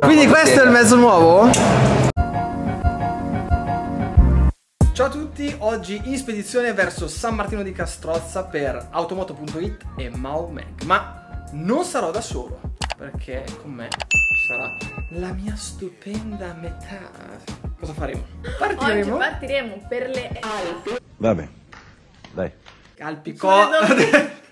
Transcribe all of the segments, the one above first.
Quindi questo è il mezzo nuovo? Ciao a tutti, oggi in spedizione verso San Martino di Castrozza per Automoto.it e Maumeg Ma non sarò da solo, perché con me ci sarà la mia stupenda metà Cosa faremo? Partiremo Oggi partiremo per le Alpi Vabbè, dai. Alpico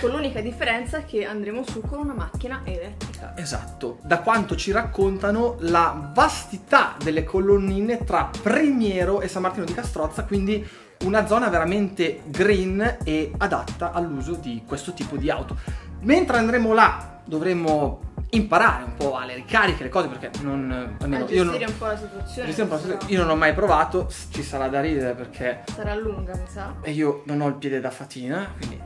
Con l'unica differenza che andremo su con una macchina elettrica Esatto, da quanto ci raccontano la vastità delle colonnine tra Primiero e San Martino di Castrozza, quindi una zona veramente green e adatta all'uso di questo tipo di auto. Mentre andremo là dovremo imparare un po' alle ricariche, le cose, perché non... almeno A io non, gestire un po' la situazione gestire po' la situazione. io non ho mai provato, ci sarà da ridere perché Sarà lunga mi sa e io non ho il piede da fatina, quindi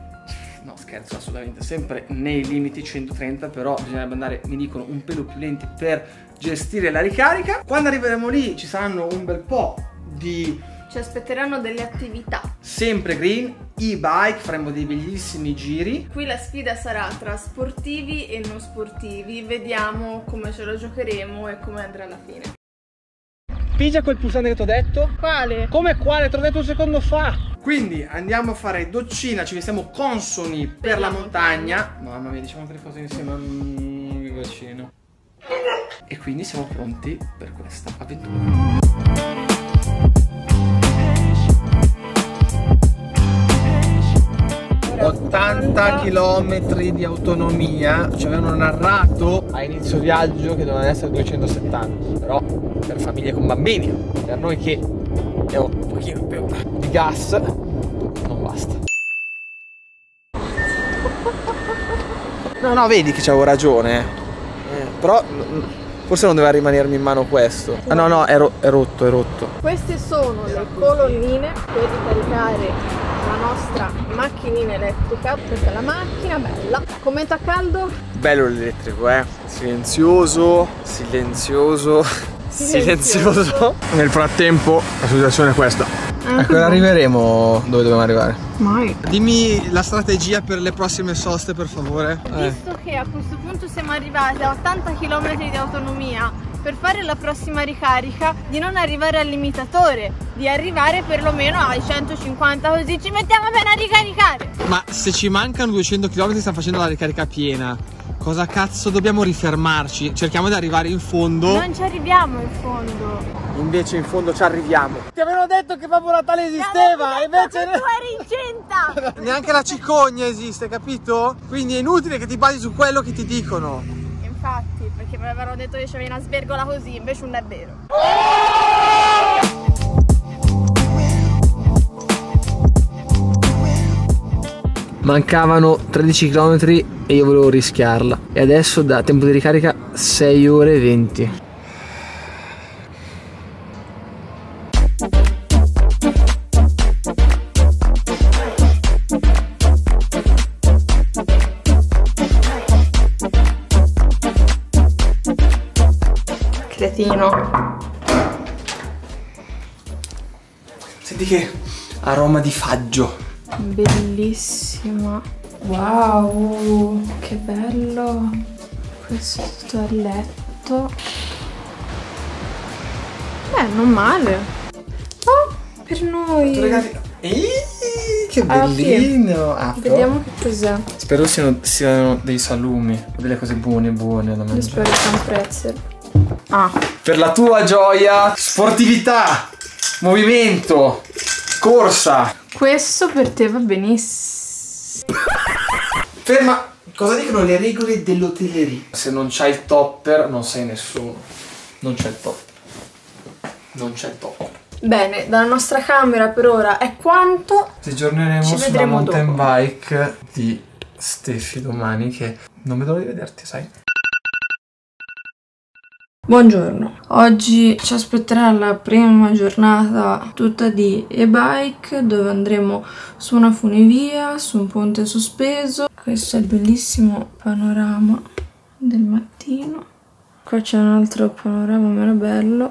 no scherzo assolutamente, sempre nei limiti 130, però bisognerebbe andare, mi dicono, un pelo più lenti per gestire la ricarica. Quando arriveremo lì ci saranno un bel po' di Ci aspetteranno delle attività sempre green, e-bike, faremo dei bellissimi giri. Qui la sfida sarà tra sportivi e non sportivi Vediamo come ce la giocheremo e come andrà alla fine Pigia quel pulsante che ti ho detto? Quale? Come quale? Te l'ho detto un secondo fa. Quindi andiamo a fare doccina, ci vestiamo consoni per, la la montagna. Mamma mia, diciamo tre cose insieme. Mm, bacino. E quindi siamo pronti per questa avventura. 80 km di autonomia ci avevano narrato a inizio viaggio che dovevano essere 270 però per famiglie con bambini per noi che abbiamo un pochino più di gas non basta. No no vedi che c'avevo ragione eh, però forse non doveva rimanermi in mano questo. Ah no no è, ro- è rotto è rotto. Queste sono le colonnine per ricaricare nostra macchinina elettrica Questa è la macchina, bella Commento a caldo? Bello l'elettrico, eh. Silenzioso, silenzioso, silenzioso. Nel frattempo la situazione è questa. Cosa arriveremo dove dobbiamo arrivare? Mai Dimmi la strategia per le prossime soste, per favore. Eh. Visto che a questo punto siamo arrivati a 80 km di autonomia per fare la prossima ricarica di non arrivare al limitatore, di arrivare perlomeno ai 150 così ci mettiamo bene a ricaricare. Ma se ci mancano 200 km stiamo facendo la ricarica piena. Cosa cazzo dobbiamo rifermarci? Cerchiamo di arrivare in fondo. Non ci arriviamo in fondo. Invece in fondo ci arriviamo. Ti avevano detto che Babbo Natale esisteva, invece tu eri incinta! neanche la cicogna esiste, capito? Quindi è inutile che ti basi su quello che ti dicono. Infatti, perché mi avevano detto che c'avevi una sbergola così, invece non è vero. Mancavano 13 km e io volevo rischiarla. E adesso da tempo di ricarica 6 ore e 20. Cretino. Senti che aroma di faggio. Bellissima. Wow, che bello. Questo è il letto. Beh, non male. Oh, per noi. Che Ah, sì. bellino. Apro. Vediamo che cos'è. Spero siano, siano dei salumi, delle cose buone buone da Io mangiare. spero sia un pretzel. Ah, Per la tua gioia, sportività, movimento, corsa. questo per te va benissimo. Ferma. Cosa dicono le regole dell'hotellerie? Se non c'hai il topper, non sei nessuno. Non c'è il topper. Non c'è il topper. Bene, dalla nostra camera per ora è quanto. Ci aggiorneremo sulla mountain dopo. bike di Steffi domani che non vedo l'ora di vederti, sai? Buongiorno, oggi ci aspetterà la prima giornata tutta di e-bike dove andremo su una funivia, su un ponte sospeso. Questo è il bellissimo panorama del mattino. Qua c'è un altro panorama meno bello.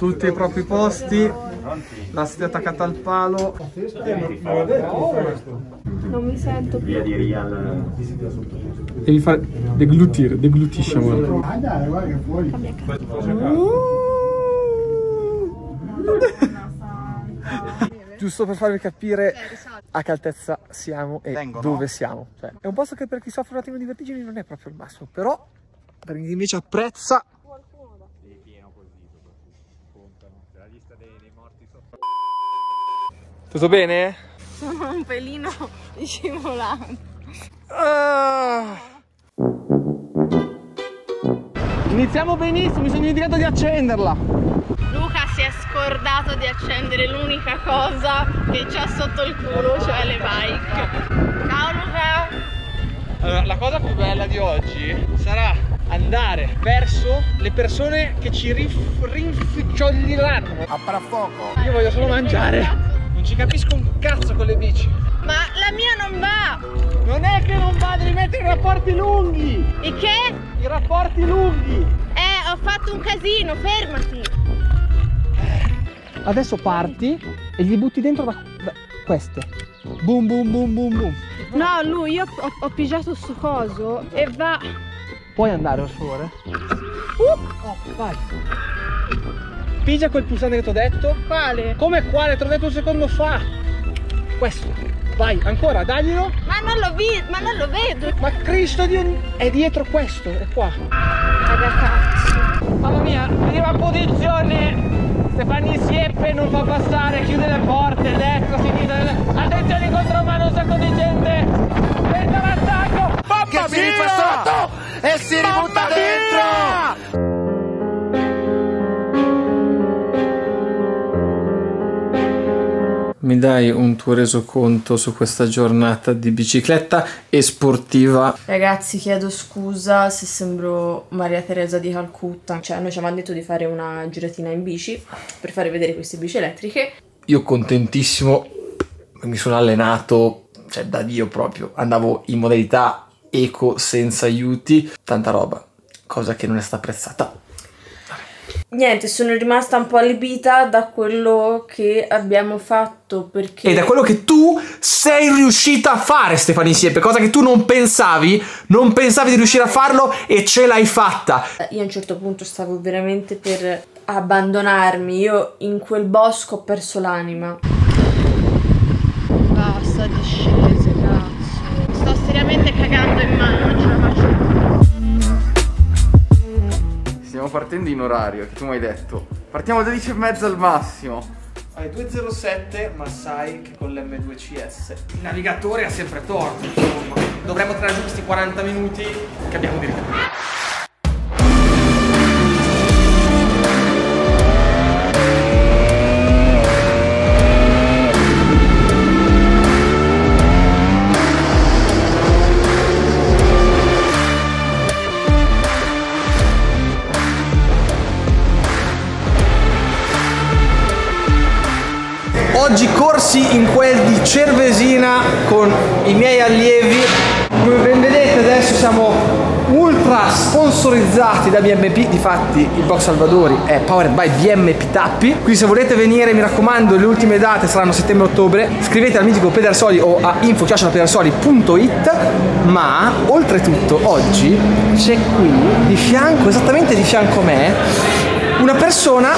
Tutti ai propri posti, la sedia attaccata al palo. Non mi sento più. Devi fare deglutire, deglutisci amore. Giusto per farvi capire a che altezza siamo e dove siamo. Cioè, è un posto che per chi soffre un attimo di vertigini non è proprio il massimo, però per chi invece apprezza Tutto bene? Sono un pelino scivolato. Ah. Iniziamo benissimo, mi sono dimenticato di accenderla. Luca si è scordato di accendere l'unica cosa che c'ha sotto il culo, cioè le bike. Ciao Luca! Allora, la cosa più bella di oggi sarà andare verso le persone che ci rinficcioliranno. A parafuoco. Io voglio solo mangiare. Non ci capisco un cazzo con le bici. Ma la mia non va! Non è che non va, devi mettere i rapporti lunghi. E che? I rapporti lunghi. Eh, ho fatto un casino, fermati! Adesso parti e gli butti dentro da, da queste. Boom boom boom boom boom. No, lui, io ho, ho pigiato sto coso e va. Puoi andare per favore? Oh, vai. Pigia quel pulsante che ti ho detto. Quale? Come quale? Te l'ho detto un secondo fa. Questo. Vai, ancora, daglielo. Ma non lo vi, ma non lo vedo! Ma Cristo Dio, è dietro questo, è qua. Raga cazzo! Mamma mia, prima posizione. Stefani Sieppe non fa passare, chiude le porte, destra, Mi dai un tuo resoconto su questa giornata di bicicletta e sportiva? Ragazzi, chiedo scusa se sembro Maria Teresa di Calcutta. Cioè, noi ci avevamo detto di fare una giratina in bici per fare vedere queste bici elettriche. Io contentissimo, mi sono allenato, cioè da Dio proprio, andavo in modalità eco senza aiuti, tanta roba, cosa che non è stata apprezzata. Niente, sono rimasta un po' allibita da quello che abbiamo fatto perché... E da quello che tu sei riuscita a fare, Stefani Siepe, cosa che tu non pensavi, non pensavi di riuscire a farlo e ce l'hai fatta. Io a un certo punto stavo veramente per abbandonarmi. Io in quel bosco ho perso l'anima. Basta discese, cazzo. Sto seriamente cagando in mano, non ce la faccio più. Stiamo partendo in orario, che tu mi hai detto. Partiamo alle 10 mezza al massimo. Alle 2.07, ma sai che con l'M2CS il navigatore ha sempre torto, insomma. Dovremmo giù questi 40 minuti che abbiamo di ritardo. Corsi in quel di Cervesina con i miei allievi. Come ben vedete adesso siamo ultra sponsorizzati da BMP, difatti il box Salvadori è powered by BMP Tappi. Quindi se volete venire mi raccomando le ultime date saranno settembre-ottobre. Scrivete al mitico Pedersoli o a info.pedersoli.it ma oltretutto oggi c'è qui di fianco, esattamente di fianco a me, una persona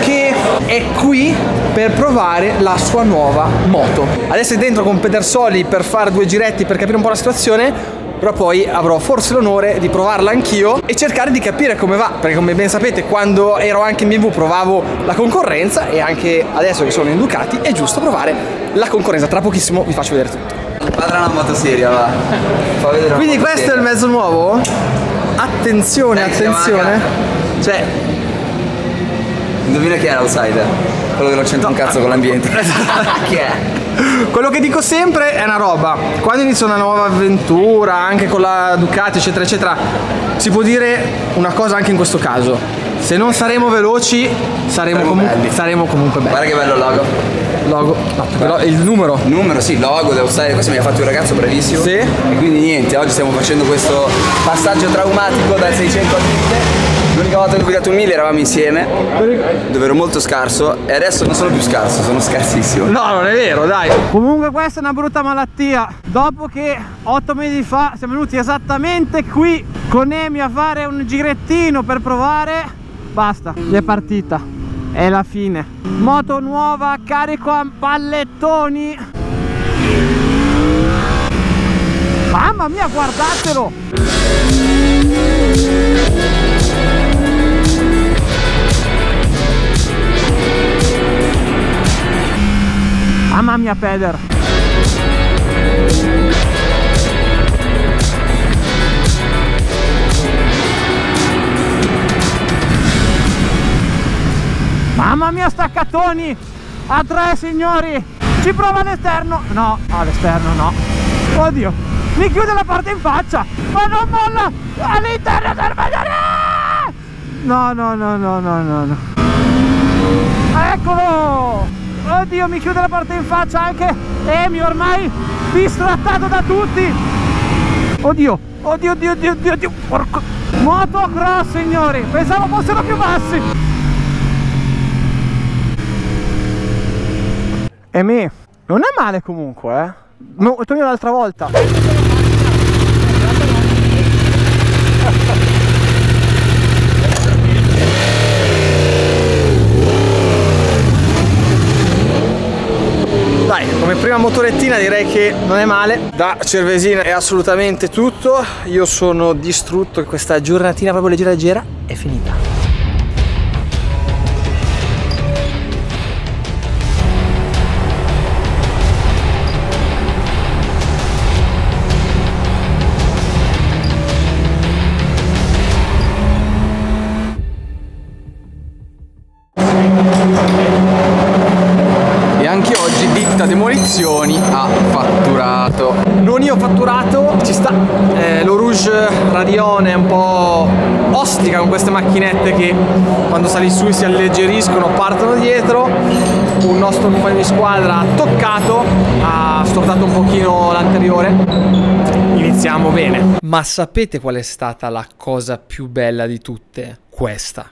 che è qui per provare la sua nuova moto. Adesso è dentro con Pedersoli per fare due giretti per capire un po' la situazione, però poi avrò forse l'onore di provarla anch'io e cercare di capire come va, perché come ben sapete quando ero anche in BMW provavo la concorrenza e anche adesso che sono in Ducati è giusto provare la concorrenza. Tra pochissimo vi faccio vedere tutto. Padre una moto seria, va. Fa vedere Quindi questo è seria. il mezzo nuovo? Attenzione, chiama attenzione. Cioè, Indovina chi è l'outsider? Quello che non c'entra un cazzo con l'ambiente. chi è? Quello che dico sempre è una roba, quando inizia una nuova avventura, anche con la Ducati, eccetera, eccetera, si può dire una cosa anche in questo caso. Se non saremo veloci, saremo, Saremo comunque, belli. saremo comunque belli. Guarda che bello il logo. Logo, no, però il numero. Numero, sì, logo, l'outsider, questo mi ha fatto un ragazzo bravissimo. Sì. E quindi niente, oggi stiamo facendo questo passaggio traumatico dal 600 al 1000. L'unica volta che ho guidato un 1000 eravamo insieme, dove ero molto scarso e adesso non sono più scarso, sono scarsissimo. No, non è vero, dai. Comunque questa è una brutta malattia. Dopo che otto mesi fa siamo venuti esattamente qui con Emi a fare un girettino per provare, basta, è partita. È la fine. Moto nuova, carico a pallettoni. Mamma mia, guardatelo! Mia Peder. Mamma mia staccatoni A tre signori! Ci prova all'esterno No, all'esterno no. Oddio Mi chiude la parte in faccia. Ma non molla! All'interno del bagare No no no no no no no. Eccolo Oddio mi chiude la porta in faccia anche Emi ormai bistrattato da tutti. Oddio Oddio oddio oddio oddio, oddio. Porco. Motocross signori Pensavo fossero più bassi. Emi Non è male comunque eh. No, Torno l'altra volta Dai, come prima motorettina direi che non è male. Da Cervesina è assolutamente tutto. Io sono distrutto, questa giornatina proprio leggera leggera è finita. Fatturato non io ho fatturato ci sta. Eh, lo Rouge Radione è un po' ostica con queste macchinette che quando sali su si alleggeriscono partono dietro. Un nostro compagno di squadra ha toccato ha stortato un pochino l'anteriore. Iniziamo bene. Ma sapete qual è stata la cosa più bella di tutte? questa